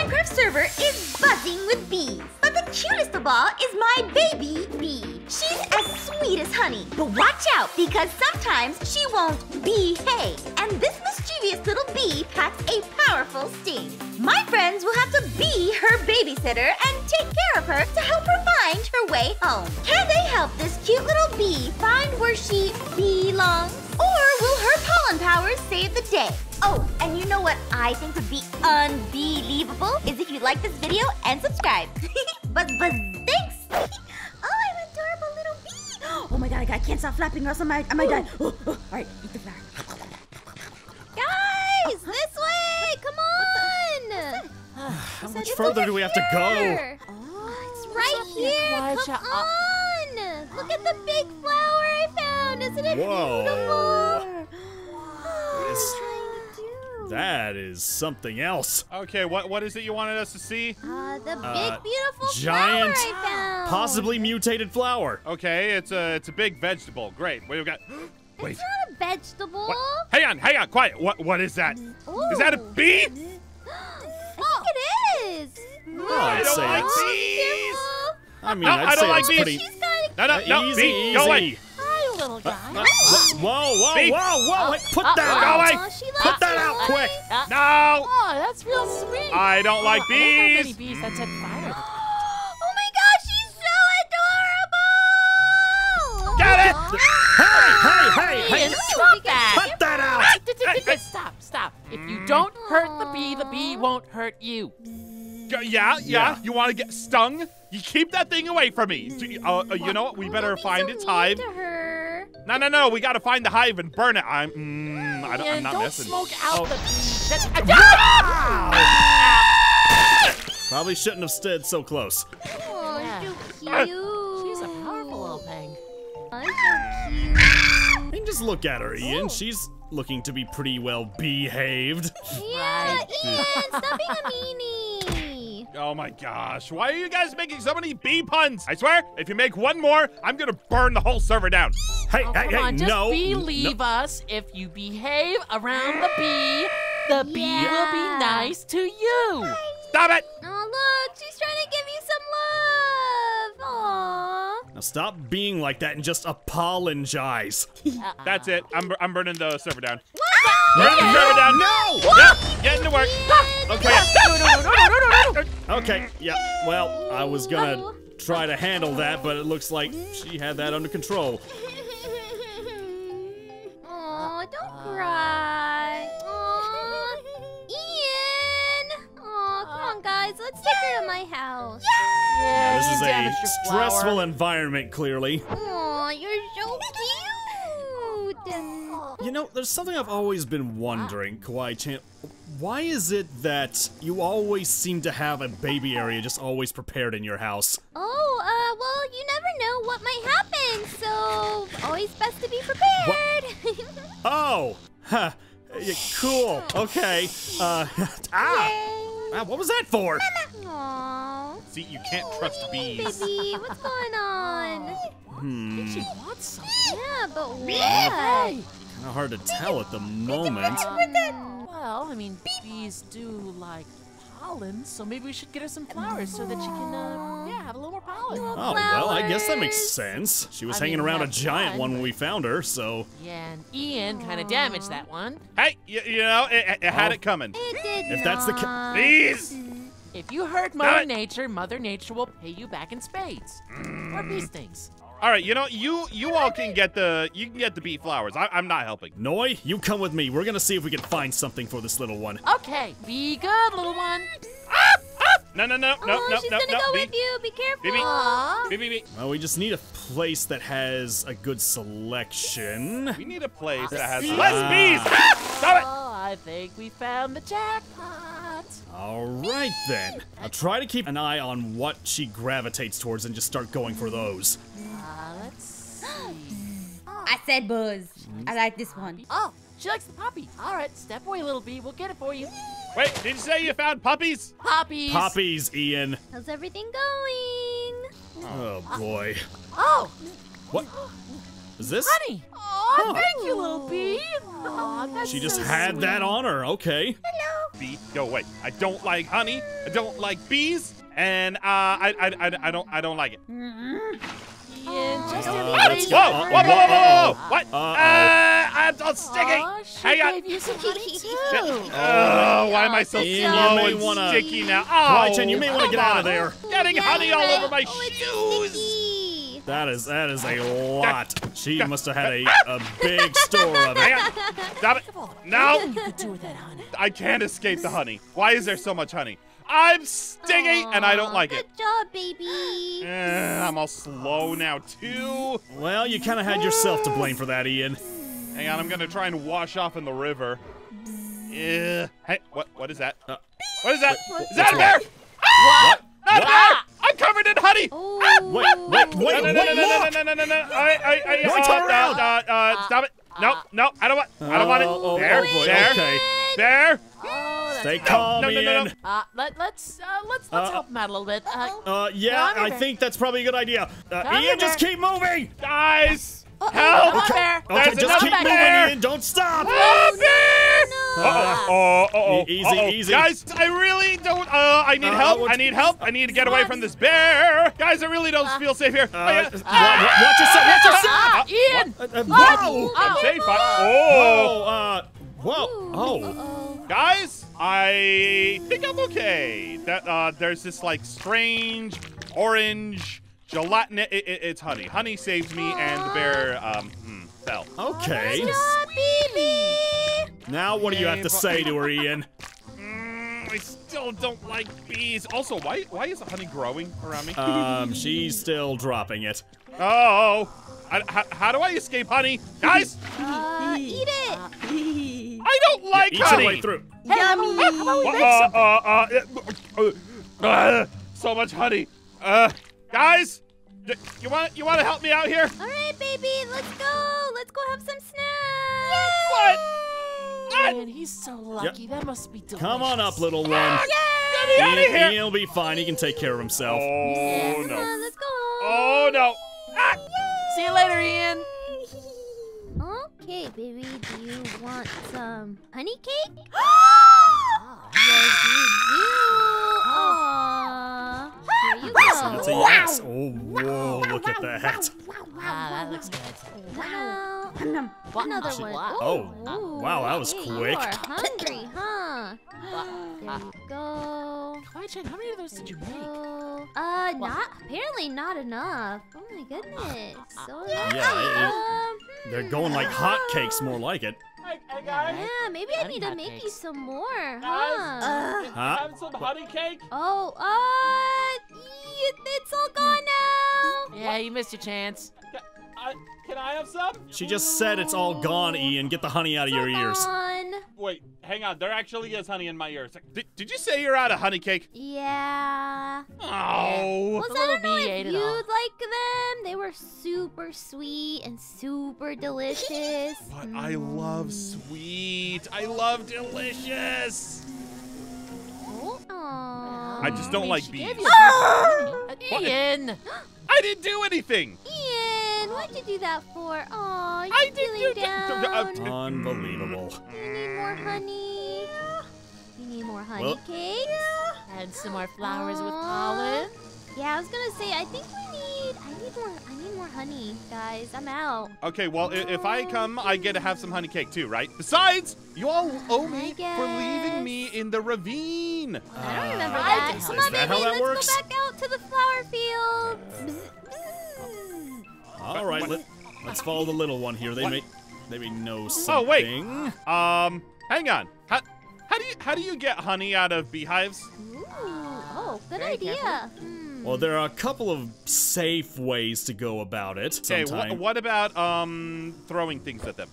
Minecraft server is buzzing with bees. But the cutest of all is my baby bee. She's as sweet as honey. But watch out, because sometimes she won't behave. And this mischievous little bee packs a powerful sting. My friends will have to be her babysitter and take care of her to help her find her way home. Can they help this cute little bee find where she belongs? Or will her pollen powers save the day? Oh, and you know what I think would be unbelievable? Is if you like this video and subscribe. buzz buzz, thanks! oh, I'm adorable little bee! Oh my god, I can't stop flapping or else I might, I might die. Oh, oh, Alright, eat the flower. Guys, this way! Come on! How much further do we have to go? Here. It's right here. Come uh- on! Look at the big flower I found. Isn't it Whoa. beautiful? It's- trying to do? That is something else. Okay, what what is it you wanted us to see? Uh, the big Uh, beautiful giant, flower I found. Possibly mutated flower. Okay, it's a it's a big vegetable. Great. What do we got? Wait. It's not a vegetable. What? Hang on, hang on, quiet. What what is that? Is that a Ooh. bee? I think. I'd don't say like it's- bees. I mean, No, I'd I don't say like bees. pretty. She's No, no, no, easy, bee, go away. Hi, little guy. Uh, whoa, whoa, Bee. whoa, whoa! Hey, put Uh, that uh, Go away. Aw, Put that it. out quick. Uh, No! Oh, that's real sweet. I don't like Oh, I don't know bees. many bees that said fire. Oh my gosh, she's so adorable! Get it! Hey, hey, hey, hey! Ian, stop that. Cut that out! Hey, hey. Stop, stop. If you don't hurt the bee, the bee won't hurt you. Go- Yeah, yeah. Yeah. You want to get stung? You keep that thing away from me. Do you- uh, uh, you know what? We Oh, better don't be find so its hive. To her. No, no, no. We gotta find the hive and burn it. I'm. Mm, I don't, Ian, I'm not don't messing. smoke out Oh. the bee. That's, Probably shouldn't have stood so close. Oh, Yeah. so cute. She's a powerful little thing. Oh, so cute. And just look at her, Ian. She's looking to be pretty well behaved. Yeah, Right. Ian, stop being a meanie. Oh my gosh. Why are you guys making so many bee puns? I swear, if you make one more, I'm gonna burn the whole server down. Hey, Oh, hey, come hey, on, just no. believe no. us. If you behave around the bee, the bee will be nice to you. Stop it! Oh, look, she's trying to give you some love. Aww. Now stop being like that and just apologize. That's it. I'm, I'm burning the server down. What? Burn the server down. No! Yep, getting to work. Okay. No, no, no, no, no, no, no, no. Okay, yeah, well, I was gonna Oh. try to handle that, but it looks like she had that under control. Aw, don't cry. Aw. Ian. Aw, come on, guys. Let's take her to my house. Yeah, This you is a your flower. stressful environment, clearly. Aw, you're so cute. You know, there's something I've always been wondering, Kawaii Chan. Why is it that you always seem to have a baby area just always prepared in your house? Oh, uh, well, you never know what might happen, so always best to be prepared. Oh! Huh. Yeah, cool. Okay. Uh, ah! Ah, what was that for? Aw. See, you can't trust bees. Baby, what's going on? Hmm. She wants something. Yeah, but what? Kind of hard to tell at the moment. Well, I mean, bees do like pollen, so maybe we should get her some flowers so that she can, uh, yeah, have a little more pollen. Oh, well, I guess that makes sense. She was I hanging mean, around a giant fine, one when we found her, so. Yeah, and Ian kind of damaged that one. Hey, you, you know, it, it- it had Oh. it coming. It did If that's the case. Bees! If you hurt Mother. Nature, Mother Nature will pay you back in spades. Or bee stings. All right, you know, you you all can get the you can get the bee flowers. I, I'm not helping. Noi, you come with me. We're gonna see if we can find something for this little one. Okay, be good, little one. No, no, no, no, oh, no, she's no, gonna no. go bee. with you. Be careful. Baby. Aw. Bee, bee, bee. Well, we just need a place that has a good selection. We need a place that has Ah. less bees. Ah, Stop Oh, I think we found the jackpot. All right, then. I'll try to keep an eye on what she gravitates towards and just start going for those. Uh, let's see. I said Buzz. I like this one. Oh, she likes the poppy. All right, step away, little bee. We'll get it for you. Wait, did you say you found puppies? Poppies. Poppies, Ian. How's everything going? Oh, boy. Oh, What? Is this? Honey. Oh, thank you, little bee. Aw, that's She just so had sweet. that on her. Okay. Hello. Bee, go away. I don't like honey. I don't like bees, and uh, I, I, I, I don't, I don't like it. Ian, just Uh, in let's go. Whoa, whoa, whoa, whoa, whoa, whoa! What? Uh-oh. Uh, I'm all sticky. Aw, she Hang on. gave you some honey too. Oh, why am I so Ian, slow may and wanna- sticky now? Oh, Kawaii-chan, you may want to get out of there. Getting Yeah, honey you're all right. over my Oh, it's so shoes. Sticky. That is that is a lot. She must have had a, a big store of it. on. Stop it. No, You could do with that honey. I can't escape the honey. Why is there so much honey? I'm stingy and I don't Aw, like it. Good job, baby. Eh, I'm all slow now too. Well, you kind of had yourself to blame for that, Ian. Hang on, I'm gonna try and wash off in the river. Yeah. Hey, what? What is that? Uh, what is that? Is that a bear? What? Not a bear! I'm covered in honey. Oh. Wait, wait, No, wait, no, no, wait, no, no, look! no, no, no, no, no. I, I, I, Wait, uh, turn uh, around. uh, uh, stop it. No, no, I don't want, I don't want it. Oh, oh, There, oh, boy, there, okay. there. Oh, that's Stay right. calm, no, no, no, no. Ian. Uh, let, let's uh, let's let's Uh, help him out a little bit. Uh, Uh, yeah, Come I here. think that's probably a good idea. Uh, Come here, Ian, just bear. keep moving. Guys, come help. on, bear. Okay, There's just another keep moving, bear. Ian. Don't stop. Ah, bear. Uh, Uh-oh, uh-oh, uh-oh, easy, uh-oh. easy. Guys, I really don't, uh, I need Uh, help. I need help. I need to get away from this bear. Guys, I really don't feel safe here. Uh, Oh, yeah. wa- wa- watch yourself. Watch yourself. Ah, Ian. Uh, uh, whoa. I'm safe. I- Oh, oh. uh, whoa. Oh. Uh-oh. Guys, I think I'm okay. That uh, there's this like strange orange gelatin. It, it, it's honey. Honey saved me, and the bear um hmm, fell. Okay. Stop, baby. Now what do you have to say to her, Ian? Mm, I still don't like bees. Also, why why is the honey growing around me? Um, she's still dropping it. oh, I, how, how do I escape honey, guys? Uh, eat it. I don't like Eat your honey. way through. Yummy. Uh, uh, uh, uh, uh, so much honey. Uh, guys, you want you want to help me out here? All right, baby, let's go. Let's go have some snacks. What? What? Man, he's so lucky. That must be delicious. Come on up, little one. Get me out of Ian, here! Ian will be fine. He can take care of himself. Oh Come no! on, let's go. Oh no! Ah! See you later, Ian. Okay, baby, do you want some honey cake? Ah, yes, you do. Aw. Here you That's a yes. Oh, whoa, look at that. Ah, that looks good. Wow. What? Another one. What? Oh, Ooh, wow, that was hey, quick. You are hungry, huh? There you go. Kawaii-chan, how many of those did you make? Uh, not apparently not enough. Oh my goodness. So Yeah, um, They're going like hotcakes, more like it. Hey, hey guys, yeah, maybe I need to make you some more, Guys? huh? Huh? have some honey cake. Oh, uh, it's all gone now. Yeah, you missed your chance. Can I have some? She just said it's all gone, Ian. Get the honey out of your ears. Gone. Wait, hang on. There actually is honey in my ears. Did, did you say you're out of honey cake? Yeah. Oh. Well, The I don't little know bee if ate you'd like them. They were super sweet and super delicious. But I love Mm. sweet. I love delicious. Aw. I just don't mean, like she bees. gave you some honey. Ian. I didn't do anything. Ian, what'd you do that for? Aw, you I feeling didn't do that. down? Unbelievable. You need more honey. You need more honey Well- cakes. And some more flowers with pollen. Yeah, I was gonna say. I think we need. I need more. I need more honey, guys. I'm out. Okay, well, i- if I come, I get to have some honey cake too, right? Besides, you all owe me for leaving me in the ravine. I don't remember Uh, that. is Come that on, baby. how that let's works? go back out to the flower fields. All right, let, let's follow the little one here. They What? may, they may know something. Oh, wait. Um, hang on. How, how do you how do you get honey out of beehives? Ooh, oh, good Very idea. Hmm. Well, there are a couple of safe ways to go about it. Okay, wh- what about um throwing things at them?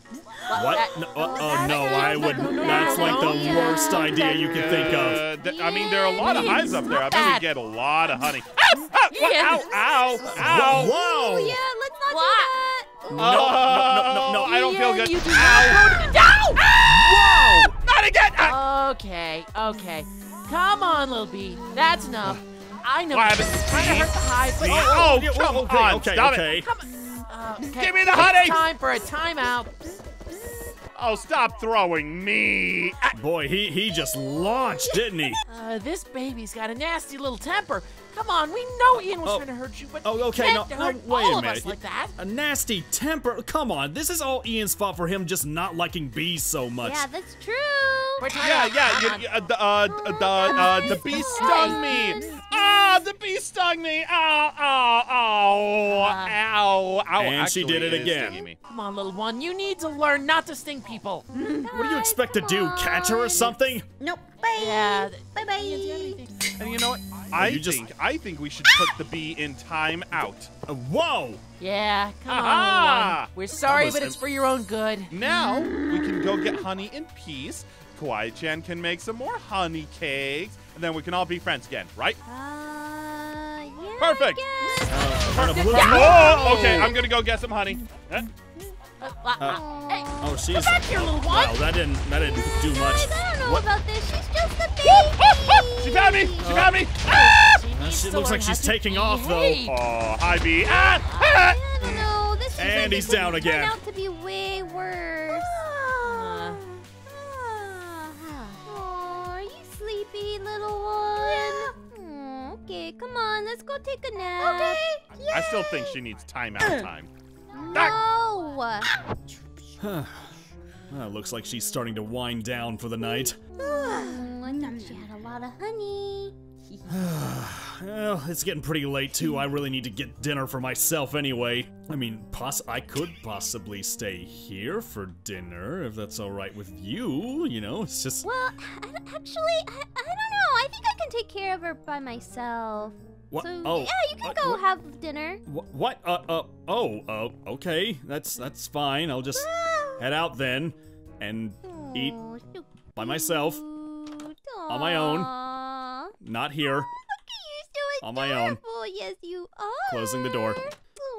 What? No, uh, oh no, I would. no, no, That's like the worst idea you can think of. Uh, I mean, there are a lot of hives up there. I bet we that. get a lot of honey. Ah, ah, what? Ow! Ow! Whoa! Ow! Oh, whoa. Yeah, not What? do that. Oh, No, no, no, no, no. I don't feel good. You do not. Whoa! Not again! Ah! Okay, okay. Come on, little bee. That's enough. I know What you're trying to hurt the hive, but Oh, Oh, come okay, on! okay, Stop okay. it! come on. Okay, Give me the it's honey! Time for a timeout. Oh, stop throwing me! Boy, he he just launched, didn't he? Uh, this baby's got a nasty little temper. Come on, we know Ian was Oh. trying to hurt you, but Oh, okay, no, can't no, hurt wait all a of minute. us like that. A nasty temper. Come on, this is all Ian's fault for him just not liking bees so much. Yeah, that's true. Wait, time Yeah, yeah, Come you- uh, the, uh, the, uh, the bee stung me! Ah, the bee stung me! Ow, ow, ow, Uh, ow, ow. And she did Actually, it is again. Come on, little one. You need to learn not to sting people. What do you expect to do? Catch her or something? Nope. Bye. Yeah. Bye bye. Ian, do you have anything? And you know what? I you just- think I think we should put the bee in time out. Uh, whoa! Yeah, come on, Aha! little one. We're sorry, but it's for your own good. Now we can go get honey in peace. Kawaii-chan can make some more honey cakes, and then we can all be friends again, right? Uh, yeah. Perfect. I guess. Uh, kind of blue- Oh, okay. I'm gonna go get some honey. Uh, uh, uh, hey, Oh, she's. back here, little one. Wow, that didn't that didn't do much. Guys, I don't know What? about this. She's just a baby. She found me! She found me! she Uh, needs she looks like she's how to taking off, though. behave. Oh, hi, bee. Ah! ah! I don't know. This is And like he's it could down turn again. Okay, come on. Let's go take a nap. Okay. I still think she needs time timeout time. No. Uh, looks like she's starting to wind down for the night. Mm, I thought she had a lot of honey. Well, it's getting pretty late too. I really need to get dinner for myself anyway. I mean, poss- I could possibly stay here for dinner if that's all right with you. You know, it's just. Well, I, actually, I, I don't know. I think I can take care of her by myself. What? So, oh, yeah, you can what- go have dinner. Wh- What? Uh, uh, oh, uh, okay. That's that's fine. I'll just head out then and eat Oh, so by myself, on my own. Not here. Look at so On my own. Yes, you are. Closing the door.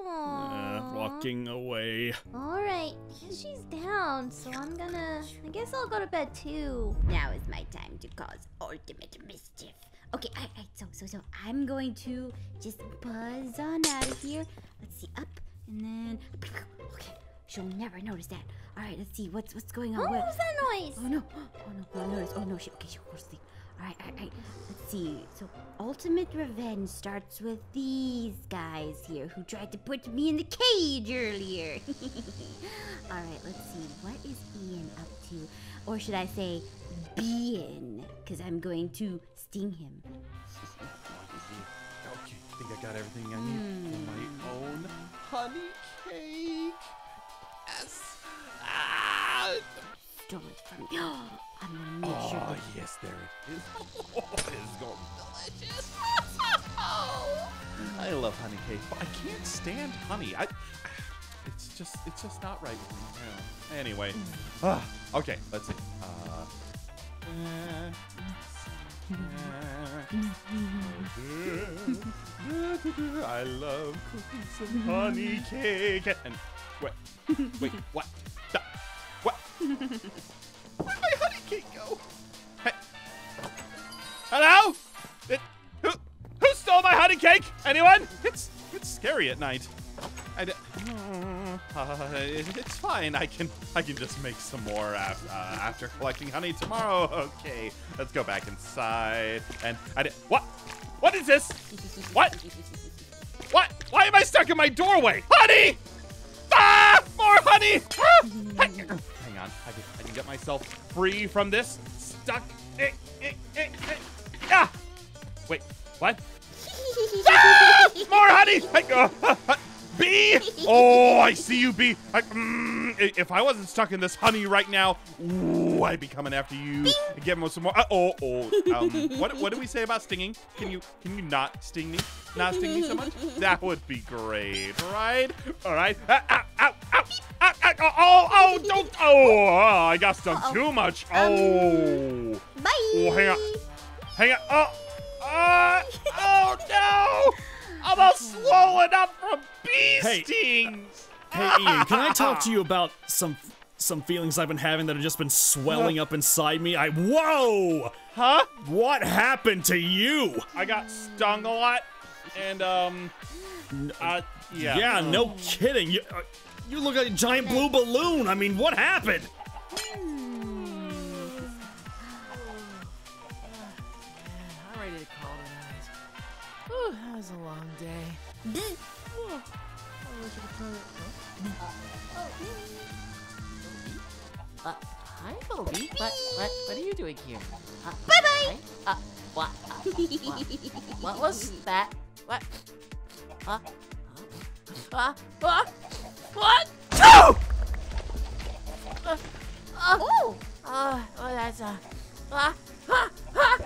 Uh, walking away. All right, she's down, so I'm gonna. I guess I'll go to bed too. Now is my time to cause ultimate mischief. Okay, alright, alright, so, so, so, I'm going to just buzz on out of here. Let's see, up, and then, okay, she'll never notice that. Alright, let's see, what's what's going on? What What- was that noise? Oh no, oh no, Oh no. Oh no, she, okay, she'll go to sleep. Alright, alright, let's see. So, ultimate revenge starts with these guys here who tried to put me in the cage earlier. Alright, let's see, what is Ian up to? Or should I say, Bean? Because I'm going to sting him. Okay, I think I got everything I need for my own honey cake. Yes. Ah! Stole it from me. I'm gonna make sure Oh, yes, there it is. Oh, it is going delicious. I love honey cake, but I can't stand honey. I, it's just, it's just not right with me. Yeah. Anyway, ah, okay, let's see. Uh, I love cooking some honey cake. And wait, wait, what? The- what? Cake go? Hey. Hello? It, who, who stole my honey cake? Anyone? It's it's scary at night. I uh, it's fine. I can I can just make some more af- uh, after collecting honey tomorrow. Okay, let's go back inside. And I did what? What is this? What? What? Why am I stuck in my doorway? Honey! Ah! More honey! Ah! On. I can, I can get myself free from this. Stuck. Eh, eh, eh, eh. Ah! Wait, what? Ah! More honey! I go. Bee! Oh, I see you, bee. I, mm, if I wasn't stuck in this honey right now, ooh, I'd be coming after you. And get some more. Uh, oh, oh. Um, what, what do we say about stinging? Can you can you not sting me? Not sting me so much? That would be great, right? All right. Ah, ah, oh, oh, oh, don't. Oh, oh, I got stung Uh-oh. too much. Oh. Bye! Oh, hang on. Hang on. Oh. Uh, oh, no. I'm all swollen up from bee Hey. stings. Hey, Ian, can I talk to you about some some feelings I've been having that have just been swelling up inside me? I whoa! Huh? What happened to you? I got stung a lot. And um, uh, yeah. Yeah, no kidding. You, uh, you look like a giant blue balloon. I mean, what happened? I'm ready to call it a night. That was a long day. Whew. I wish I could try it. Huh? Uh, hi, little bee. What, what, what are you doing here? Uh, Bye-bye. hi? Uh, what? Uh, what? What was that? What? Huh? Huh? Huh? What? Oh! Uh, uh, Ooh. uh, oh, that's uh, uh, uh, uh,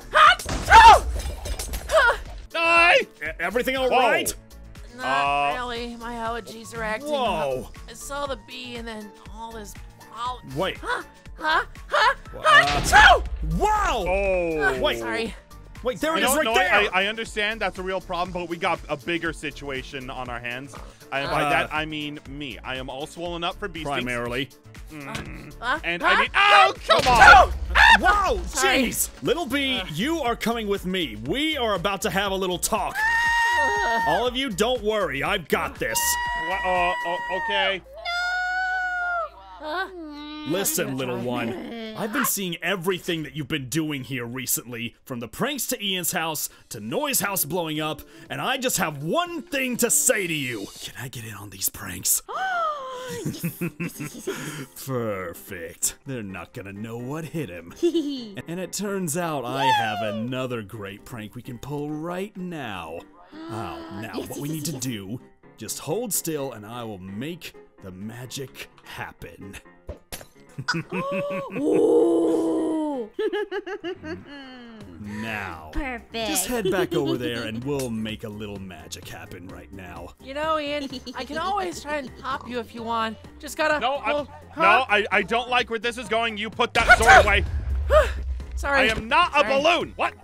uh, uh, Die! Everything all Whoa. right? Not Uh, really. My allergies are acting Whoa. up. I saw the bee and then all this pollen. Wait. Huh? Huh? Huh? Uh, Achoo! wow! Oh. Wait. Sorry. Wait, there it You is right no, there! I, I understand that's a real problem, but we got a bigger situation on our hands. And by Uh. that, I mean me. I am all swollen up for bee stings. Primarily. Huh? And huh? I uh, need. Uh, oh, come on! Ah! Wow! Sorry. Jeez! Little Bee, you are coming with me. We are about to have a little talk. Ah! All of you, don't worry. I've got this. What, uh, oh, okay. Huh? Listen, little one. Mm-hmm. I've been seeing everything that you've been doing here recently, from the pranks to Ian's house to Noi's House blowing up, and I just have one thing to say to you. Can I get in on these pranks? Perfect. They're not gonna know what hit him. and it turns out I have another great prank we can pull right now. Oh, now what we need to do, just hold still and I will make the magic happen. Ooh. Now. Perfect. Just head back over there and we'll make a little magic happen right now. You know, Ian, I can always try and pop you if you want. Just gotta. No, I, oh, no. I, I don't like where this is going. You put that sword away. Sorry. I am not a balloon. What?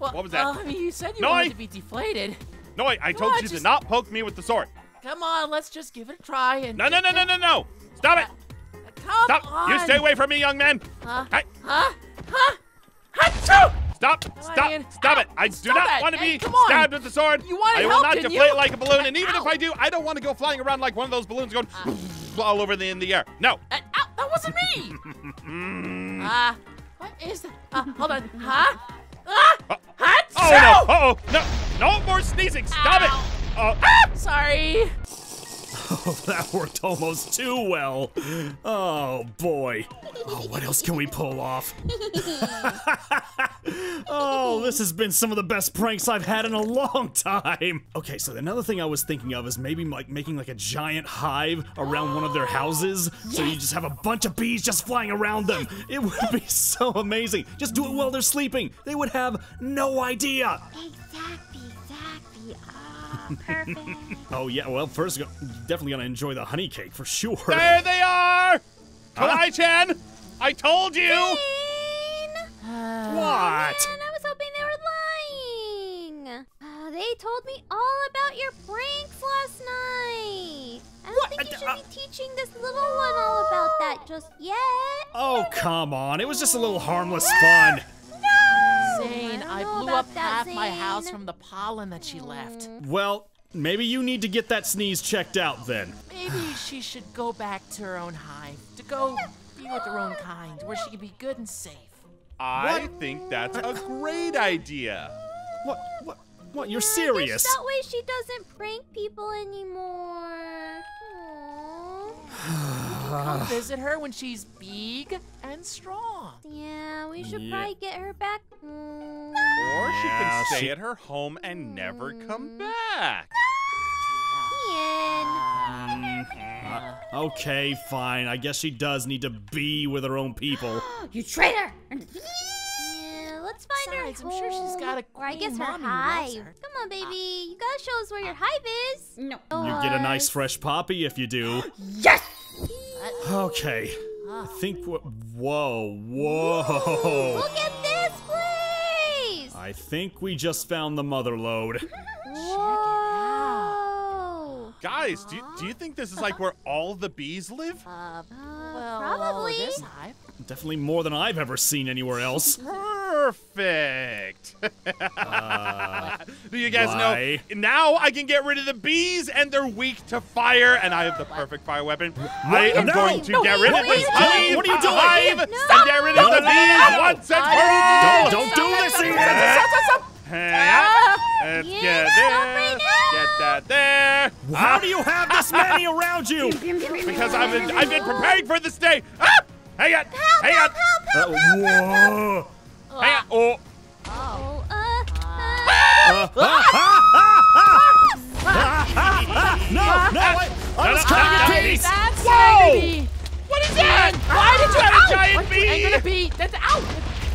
Well, what was that? Well, I mean, you said you No, wanted I- to be deflated. No, I, I told I you just- to not poke me with the sword. Come on, let's just give it a try and. No, no, no, no, no, no. Stop it. Uh, Come Stop. on. You stay away from me, young man. Huh? Hey, Huh? Huh? Achoo! stop. Stop. Stop Ow. it. I do not it. want to be stabbed with the sword. You wanted I will help, not deflate you? like a balloon. And even if I do, I don't want to go flying around like one of those balloons going all over the in the air. No. Uh, ow, that wasn't me! Ah, what is that? Uh, hold on. Huh? Ah! Oh no. Uh oh. No. No more sneezing. Stop Ow. it. Oh. Ah! Sorry. Oh, that worked almost too well. Oh boy. Oh, what else can we pull off? oh, this has been some of the best pranks I've had in a long time. Okay, so another thing I was thinking of is maybe like making like a giant hive around one of their houses. So you just have a bunch of bees just flying around them. It would be so amazing. Just do it while they're sleeping. They would have no idea. Exactly, exactly. Ah, perfect. Oh yeah, well first you're definitely gonna enjoy the honey cake for sure. There they are. Kawaii-chan. I told you. What? Man, I was hoping they were lying. Uh, they told me all about your pranks last night. I don't What? think you Uh, should uh, be teaching this little one all about that just yet. Oh, come on. It was just a little harmless fun. No! Zane, don't I, blew about up that, half my house from the pollen that she left. Mm. Well, maybe you need to get that sneeze checked out then. Maybe she should go back to her own hive, to go be with her own kind, where she can be good and safe. I think that's a great idea. What? What? What? You're Yeah, I guess serious? That way she doesn't prank people anymore. Aw. Come visit her when she's big and strong. Yeah, we should Yeah. probably get her back home. Or she Yeah, can stay she- at her home and never come back. Ian. Uh, okay, fine. I guess she does need to be with her own people. you traitor! Yeah, let's find Besides, her I'm sure she's got a Or I guess her mommy hive. her. Come on, baby. You gotta show us where your hive is. No. You get a nice fresh poppy if you do. Yes! Okay. I think. wh- Whoa, whoa. Look at this place. I think we just found the mother lode. Whoa. Guys, do you, do you think this is like where all the bees live? Uh, Uh, well, probably. this. Definitely more than I've ever seen anywhere else. Perfect. Do you guys Why? know? Now I can get rid of the bees, and they're weak to fire, and I have the perfect fire weapon. I am No, going to no, get rid of what this you What are you doing? hive No. and get rid of the bees once and for Don't, all. don't do this. Hang on. Let's Yeah, get this. Get that there. How do you have this many around you? Because I've been, I've been preparing for this day. Ah! Hang on. Hang on. Uh, whoa! Hang on. Oh. Oh, uh, Uh, ah, ah, ah, ah, ah, ah, no, no, I, I was no, trying no, to no, Whoa! What is that? Why did you have a giant What- bee? Ain't gonna be. That's ow.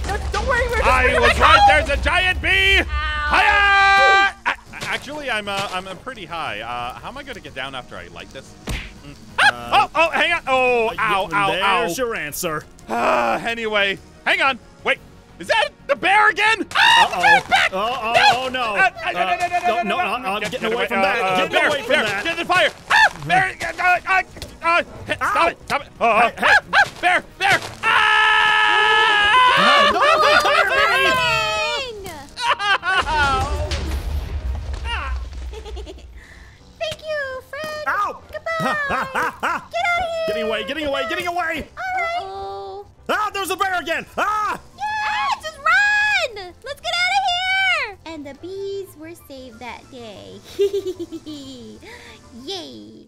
Don't, don't worry, we're just I was right. There's a giant bee. Hiya! Actually, I'm uh, I'm uh, pretty high. Uh, how am I gonna get down after I light this? Mm. Ah, oh, oh, hang on. Oh, ow, ow, ow. There's ow. your answer. Ah, anyway, hang on. Wait, is that the bear again? Ah, the Uh-oh. bear's back! Oh, No! oh, no. Uh, uh, no, no, no, no, no, no, no, no, no. I'm Get- getting get away from uh, that. uh, Getting bear, away from bear, that. Get in the fire! Ah, bear! Uh, uh, uh, stop Ow. it! Stop it! Oh, Hey, hey. ah, ah, bear! Bear! Ah! No, no, come here, baby. dang! Thank you, Fred. Ow! Goodbye. Ha, ha, ha, ha. Get out of here. Getting away, getting away, getting away! Oh. Ah, there's a bear again! Ah, just run! Let's get out of here! And the bees were saved that day. Yay.